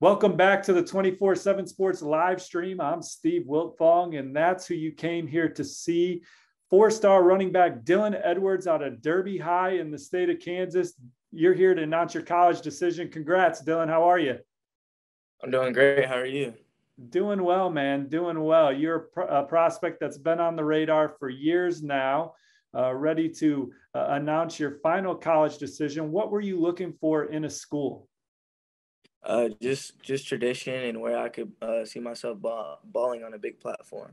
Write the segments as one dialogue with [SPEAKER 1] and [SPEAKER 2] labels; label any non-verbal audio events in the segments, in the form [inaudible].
[SPEAKER 1] Welcome back to the 24 7 Sports live stream. I'm Steve Wiltfong, and that's who you came here to see. Four star running back Dylan Edwards out of Derby High in the state of Kansas. You're here to announce your college decision. Congrats, Dylan. How are you?
[SPEAKER 2] I'm doing great. How are you?
[SPEAKER 1] Doing well, man. Doing well. You're a prospect that's been on the radar for years now, uh, ready to uh, announce your final college decision. What were you looking for in a school?
[SPEAKER 2] Uh, just just tradition and where I could uh, see myself ball, balling on a big platform.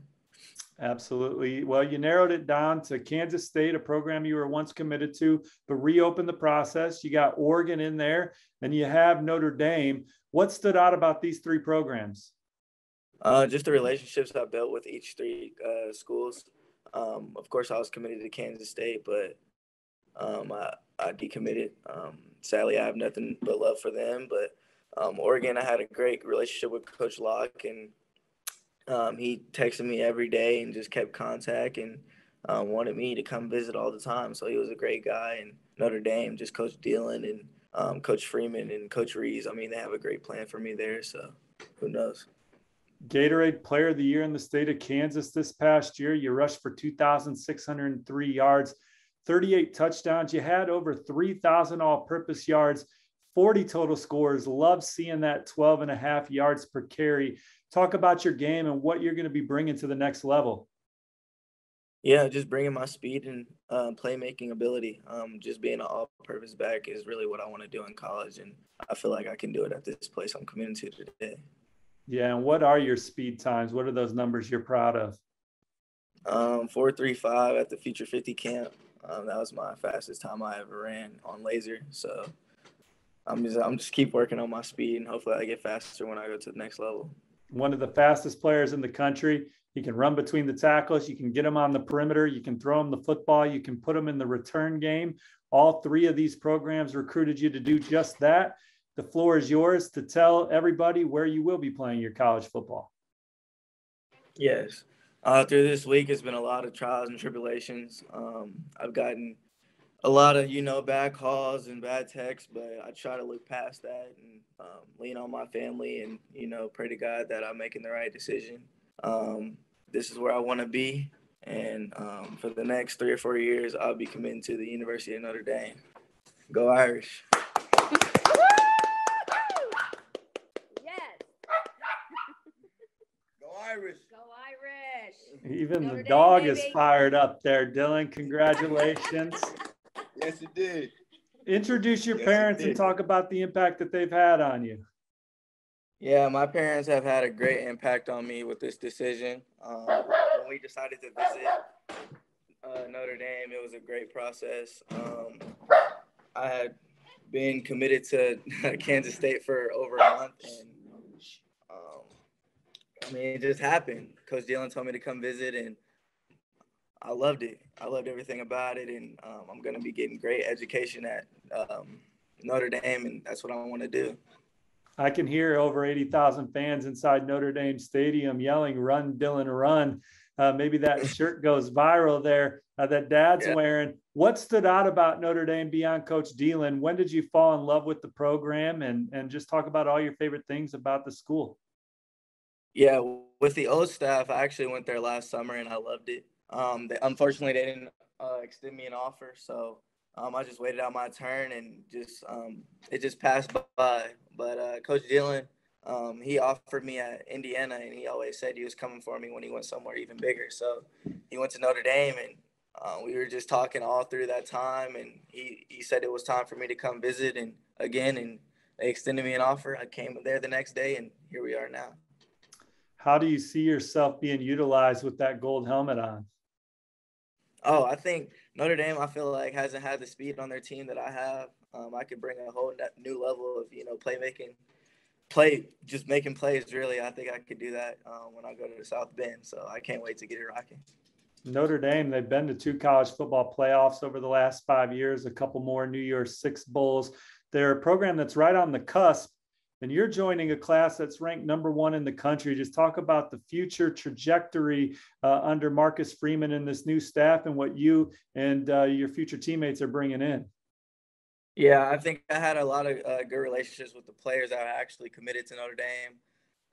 [SPEAKER 1] Absolutely. Well, you narrowed it down to Kansas State, a program you were once committed to, but reopened the process. You got Oregon in there, and you have Notre Dame. What stood out about these three programs?
[SPEAKER 2] Uh, just the relationships I built with each three uh, schools. Um, of course, I was committed to Kansas State, but um, I, I decommitted. Um, sadly, I have nothing but love for them, but um, Oregon, I had a great relationship with Coach Locke, and um, he texted me every day and just kept contact and uh, wanted me to come visit all the time. So he was a great guy. And Notre Dame, just Coach Dillon and um, Coach Freeman and Coach Rees. I mean, they have a great plan for me there. So who knows?
[SPEAKER 1] Gatorade Player of the Year in the state of Kansas this past year. You rushed for 2,603 yards, 38 touchdowns. You had over 3,000 all purpose yards 40 total scores. Love seeing that 12 and a half yards per carry. Talk about your game and what you're going to be bringing to the next level.
[SPEAKER 2] Yeah, just bringing my speed and uh, playmaking ability. Um, just being an all-purpose back is really what I want to do in college, and I feel like I can do it at this place I'm committing to today.
[SPEAKER 1] Yeah, and what are your speed times? What are those numbers you're proud of?
[SPEAKER 2] Um, four three five at the Future 50 camp. Um, that was my fastest time I ever ran on laser. So I'm just I'm just keep working on my speed and hopefully I get faster when I go to the next level.
[SPEAKER 1] One of the fastest players in the country. He can run between the tackles. You can get him on the perimeter. You can throw him the football. You can put him in the return game. All three of these programs recruited you to do just that. The floor is yours to tell everybody where you will be playing your college football.
[SPEAKER 2] Yes. Uh, through this week, it's been a lot of trials and tribulations. Um, I've gotten a lot of you know bad calls and bad texts, but I try to look past that and um, lean on my family and you know pray to God that I'm making the right decision. Um, this is where I want to be, and um, for the next three or four years, I'll be committing to the University of Notre Dame. Go Irish! [laughs]
[SPEAKER 3] Yes.
[SPEAKER 4] Go Irish!
[SPEAKER 3] Go Irish!
[SPEAKER 1] Even
[SPEAKER 3] Notre
[SPEAKER 1] the
[SPEAKER 3] Dame,
[SPEAKER 1] dog is
[SPEAKER 3] baby.
[SPEAKER 1] fired up there, Dylan. Congratulations. [laughs]
[SPEAKER 4] Yes, it did.
[SPEAKER 1] Introduce your
[SPEAKER 4] Yes,
[SPEAKER 1] parents and talk about the impact that they've had on you.
[SPEAKER 2] Yeah, my parents have had a great impact on me with this decision. Um, when we decided to visit uh, Notre Dame, it was a great process. Um, I had been committed to [laughs] Kansas State for over a month, and um, I mean, it just happened. Coach Dylan told me to come visit, and I loved it. I loved everything about it, and um, I'm going to be getting great education at um, Notre Dame, and that's what I want to do.
[SPEAKER 1] I can hear over 80,000 fans inside Notre Dame Stadium yelling, Run, Dylan, run. Uh, maybe that [laughs] shirt goes viral there uh, that dad's
[SPEAKER 2] Yeah.
[SPEAKER 1] wearing. What stood out about Notre Dame beyond Coach Dillon? When did you fall in love with the program? And, and just talk about all your favorite things about the school.
[SPEAKER 2] Yeah, with the old staff, I actually went there last summer and I loved it. Um, they, unfortunately, they didn't uh, extend me an offer, so um, I just waited out my turn and just um, it just passed by. But uh, Coach Dillon, um, he offered me at Indiana, and he always said he was coming for me when he went somewhere even bigger. So he went to Notre Dame, and uh, we were just talking all through that time, and he he said it was time for me to come visit and again, and they extended me an offer. I came there the next day, and here we are now.
[SPEAKER 1] How do you see yourself being utilized with that gold helmet on?
[SPEAKER 2] Oh, I think Notre Dame. I feel like hasn't had the speed on their team that I have. Um, I could bring a whole new level of you know playmaking, play just making plays. Really, I think I could do that um, when I go to the South Bend. So I can't wait to get it rocking.
[SPEAKER 1] Notre Dame, they've been to two college football playoffs over the last five years, a couple more New Year's Six Bowls. They're a program that's right on the cusp, and you're joining a class that's ranked number one in the country. Just talk about the future trajectory uh, under Marcus Freeman and this new staff and what you and uh, your future teammates are bringing in.
[SPEAKER 2] Yeah, I think I had a lot of uh, good relationships with the players that are actually committed to Notre Dame.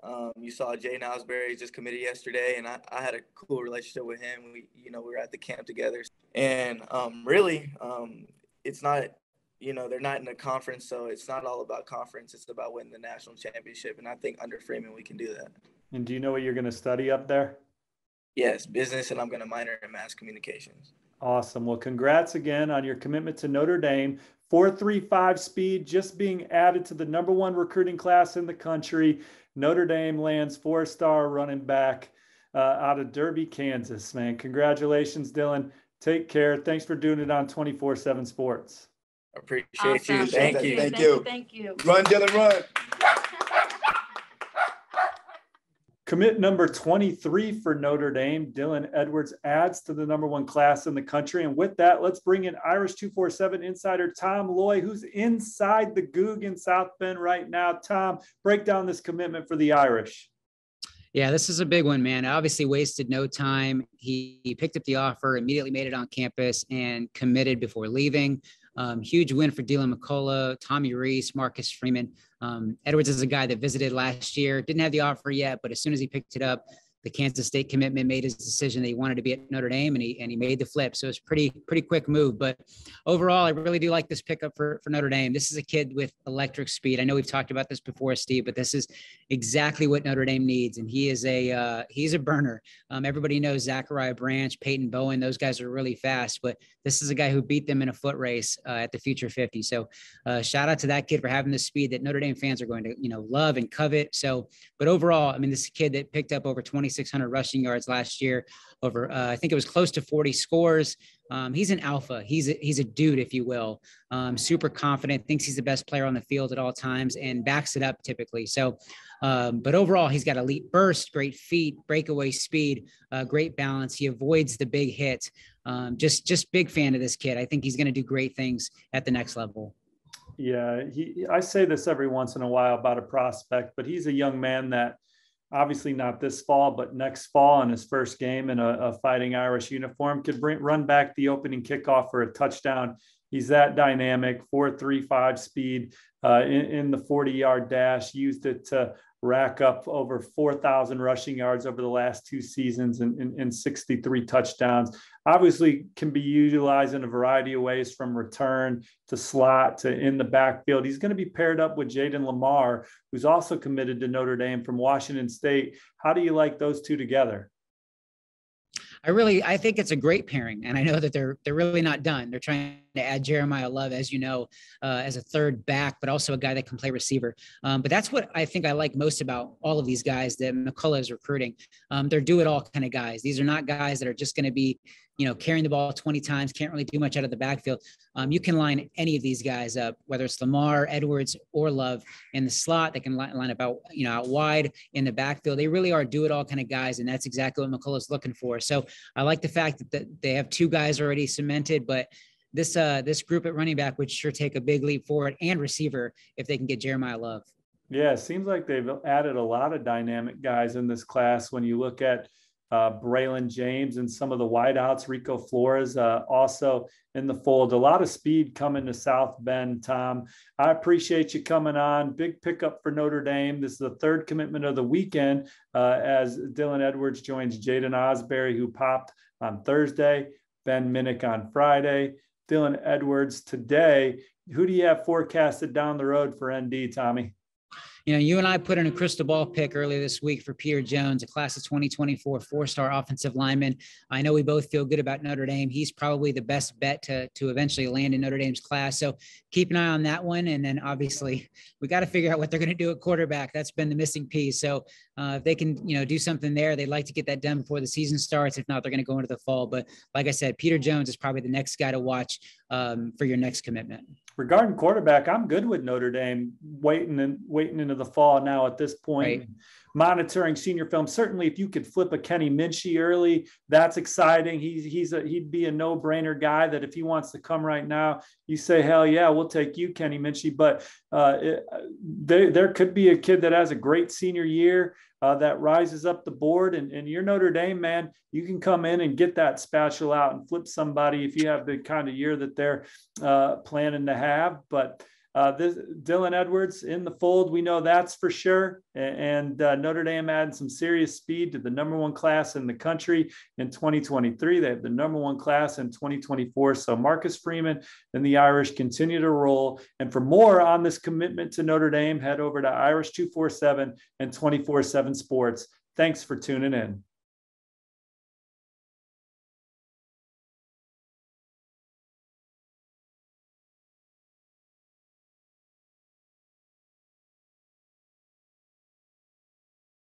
[SPEAKER 2] Um, you saw Jaden Ausberry just committed yesterday, and I, I, had a cool relationship with him. We, you know, we were at the camp together, and um, really, um, it's not, you know, they're not in a conference, so it's not all about conference. It's about winning the national championship, and I think under Freeman we can do that.
[SPEAKER 1] And do you know what you're going to study up there?
[SPEAKER 2] Yes, business, and I'm going to minor in mass communications.
[SPEAKER 1] Awesome. Well, congrats again on your commitment to Notre Dame. 435 speed just being added to the number one recruiting class in the country. Notre Dame lands four star running back uh, out of Derby, Kansas, man. Congratulations, Dylan. Take care. Thanks for doing it on 24 7 Sports.
[SPEAKER 2] Appreciate awesome. you. Thank,
[SPEAKER 3] Thank
[SPEAKER 2] you.
[SPEAKER 3] you. Thank you. Thank you.
[SPEAKER 4] Run, Dylan, run. [laughs]
[SPEAKER 1] Commit number 23 for Notre Dame, Dylan Edwards adds to the number one class in the country. And with that, let's bring in Irish 247 insider Tom Loy, who's inside the Gug in South Bend right now. Tom, break down this commitment for the Irish.
[SPEAKER 5] Yeah, this is a big one, man. Obviously, wasted no time. He, he picked up the offer, immediately made it on campus, and committed before leaving. Um, huge win for Deland McCullough, Tommy Rees, Marcus Freeman. Um, Edwards is a guy that visited last year, didn't have the offer yet, but as soon as he picked it up, the Kansas State commitment made his decision that he wanted to be at Notre Dame, and he and he made the flip. So it's pretty pretty quick move. But overall, I really do like this pickup for for Notre Dame. This is a kid with electric speed. I know we've talked about this before, Steve, but this is exactly what Notre Dame needs, and he is a uh, he's a burner. Um, everybody knows Zachariah Branch, Peyton Bowen; those guys are really fast. But this is a guy who beat them in a foot race uh, at the Future 50. So uh, shout out to that kid for having the speed that Notre Dame fans are going to you know love and covet. So, but overall, I mean, this kid that picked up over 20 2,600 rushing yards last year. Over, uh, I think it was close to 40 scores. Um, he's an alpha. He's a, he's a dude, if you will. Um, super confident, thinks he's the best player on the field at all times, and backs it up typically. So, um, but overall, he's got elite burst, great feet, breakaway speed, uh, great balance. He avoids the big hit. Um, just just big fan of this kid. I think he's going to do great things at the next level.
[SPEAKER 1] Yeah, he. I say this every once in a while about a prospect, but he's a young man that obviously not this fall, but next fall in his first game in a, a fighting Irish uniform, could bring, run back the opening kickoff for a touchdown. He's that dynamic, four three five speed uh, in, in, the 40 yard dash, used it to rack up over 4,000 rushing yards over the last two seasons and, and, and, 63 touchdowns. Obviously, can be utilized in a variety of ways from return to slot to in the backfield. He's going to be paired up with Jayden Limar, who's also committed to Notre Dame from Washington State. How do you like those two together?
[SPEAKER 5] I really I think it's a great pairing, and I know that they're they're really not done. They're trying to add Jeremiyah Love, as you know, uh, as a third back, but also a guy that can play receiver. Um, but that's what I think I like most about all of these guys that McCullough is recruiting. Um, they're do it all kind of guys. These are not guys that are just going to be you know, carrying the ball 20 times, can't really do much out of the backfield. Um, you can line any of these guys up, whether it's Limar, Edwards, or Love in the slot. They can line, line up out, you know, out wide in the backfield. They really are do it all kind of guys, and that's exactly what McCullough's looking for. So I like the fact that, that they have two guys already cemented, but this uh this group at running back would sure take a big leap forward and receiver if they can get Jeremiyah Love.
[SPEAKER 1] Yeah, it seems like they've added a lot of dynamic guys in this class. When you look at uh, Braylon James and some of the wideouts, Rico Flores uh, also in the fold. A lot of speed coming to South Bend, Tom. I appreciate you coming on. Big pickup for Notre Dame. This is the third commitment of the weekend uh, as Dylan Edwards joins Jaden Ausberry, who popped on Thursday, Ben Minich on Friday, Dylan Edwards today. Who do you have forecasted down the road for ND, Tommy?
[SPEAKER 5] You know, you and I put in a crystal ball pick earlier this week for Peter Jones, a class of 2024 four-star offensive lineman. I know we both feel good about Notre Dame. He's probably the best bet to to eventually land in Notre Dame's class. So keep an eye on that one. And then obviously [laughs] we got to figure out what they're going to do at quarterback. That's been the missing piece. So uh, if they can, you know, do something there, they'd like to get that done before the season starts. If not, they're going to go into the fall. But like I said, Peter Jones is probably the next guy to watch um, for your next commitment
[SPEAKER 1] regarding quarterback, I'm good with Notre Dame waiting and waiting into the fall now at this point. Right. Monitoring senior film. Certainly, if you could flip a Kenny Minchey early, that's exciting. He's he's a he'd be a no-brainer guy that if he wants to come right now, you say, hell yeah, we'll take you, Kenny Minchey. But uh, it, they, there could be a kid that has a great senior year uh, that rises up the board. And, and you're Notre Dame, man, you can come in and get that spatula out and flip somebody if you have the kind of year that they're uh, planning to have. But uh, this, Dylan Edwards in the fold, we know that's for sure. And uh, Notre Dame adding some serious speed to the number one class in the country in 2023. They have the number one class in 2024. So Marcus Freeman and the Irish continue to roll. And for more on this commitment to Notre Dame, head over to Irish 247 and 24 7 Sports. Thanks for tuning in.